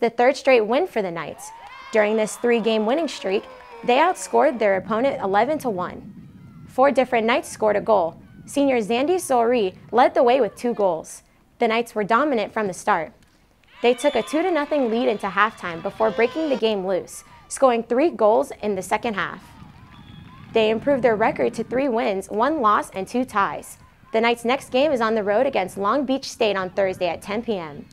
the third straight win for the Knights. During this three-game winning streak, they outscored their opponent 11 to 1. Four different Knights scored a goal. Senior Zandy Zori led the way with two goals. The Knights were dominant from the start. They took a 2 0 lead into halftime before breaking the game loose, scoring three goals in the second half. They improved their record to three wins, one loss, and two ties. The Knights' next game is on the road against Long Beach State on Thursday at 10 p.m.